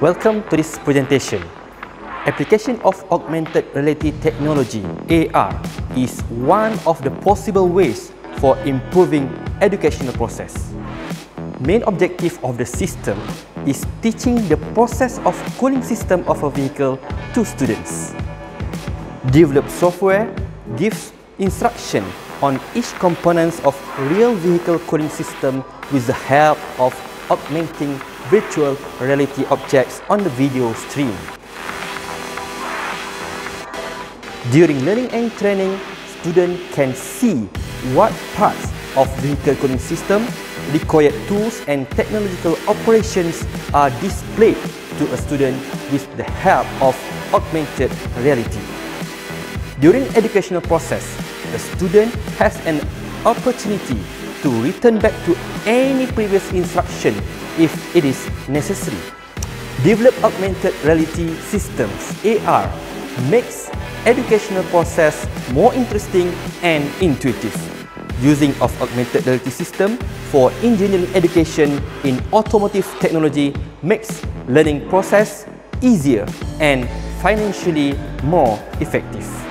Welcome to this presentation. Application of augmented reality technology, AR, is one of the possible ways for improving educational process. Main objective of the system is teaching the process of cooling system of a vehicle to students. Develop software gives instruction on each components of real vehicle cooling system with the help of augmenting virtual reality objects on the video stream. During learning and training, students can see what parts of vehicle cooling system, required tools and technological operations are displayed to a student with the help of augmented reality. During educational process, the student has an opportunity to return back to any previous instruction if it is necessary. Develop augmented reality systems, AR, makes educational process more interesting and intuitive. Using of augmented reality system for engineering education in automotive technology makes learning process easier and financially more effective.